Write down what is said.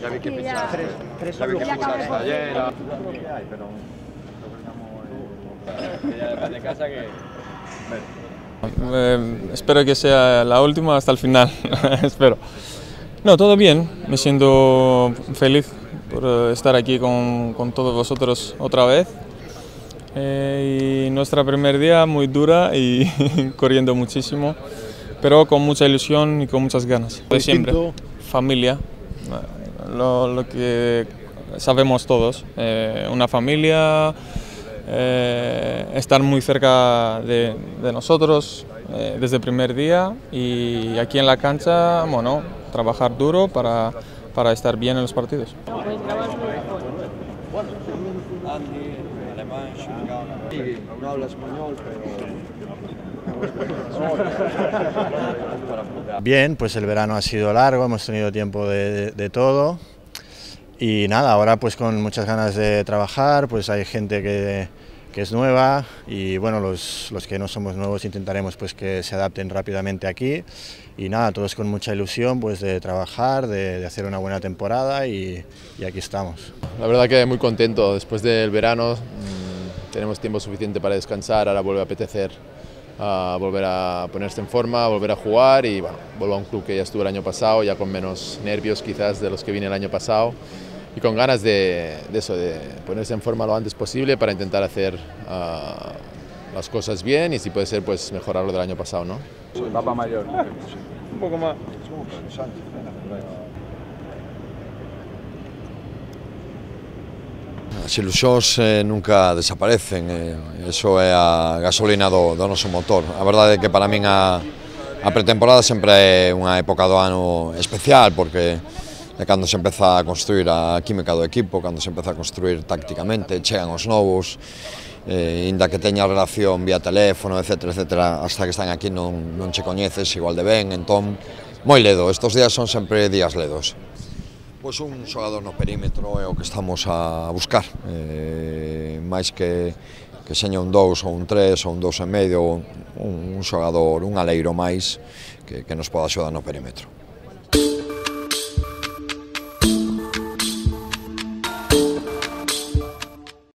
Ya vi que Sí, pichaste. ya. Vi que ya acabé pichaste por- ayer. Eh, espero que sea la última hasta el final, espero. No, todo bien, me siento feliz por eh, estar aquí con, con todos vosotros otra vez. Eh, y nuestra primer día muy dura y corriendo muchísimo, pero con mucha ilusión y con muchas ganas. De siempre, familia, eh, lo, que sabemos todos, eh, una familia, eh, estar muy cerca de, de nosotros eh, desde el primer día y aquí en la cancha, bueno, trabajar duro para, para estar bien en los partidos. No habla español, Bien, pues el verano ha sido largo, hemos tenido tiempo de, de todo. Y nada, ahora pues con muchas ganas de trabajar, pues hay gente que, que es nueva y bueno, los, los, que no somos nuevos intentaremos pues que se adapten rápidamente aquí. Y nada, todos con mucha ilusión pues de trabajar, de, hacer una buena temporada y, aquí estamos. La verdad que muy contento, después del verano mmm, tenemos tiempo suficiente para descansar, ahora vuelve a apetecer a volver a ponerse en forma, volver a jugar y bueno, vuelvo a un club que ya estuve el año pasado, ya con menos nervios quizás de los que vine el año pasado y con ganas de, de eso, de ponerse en forma lo antes posible para intentar hacer uh, las cosas bien y si puede ser pues mejorar lo del año pasado, ¿no? Papa mayor. Un poco más. As ilusións eh, nunca desaparecen, eh, eso é a gasolina do, do noso motor. A verdade é que para min a, a pretemporada sempre é unha época do ano especial, porque E cando se empeza a construir a química do equipo, cando se empeza a construir tácticamente, chegan os novos, eh, inda que teña relación vía teléfono, etc, etc, hasta que están aquí non, non che coñeces igual de ben, entón, moi ledo, estos días son sempre días ledos. Pois un xogador no perímetro é o que estamos a buscar, eh, máis que que seña un 2 ou un 3 ou un 2 e medio, un, un xogador, un aleiro máis que, que nos poda axudar no perímetro.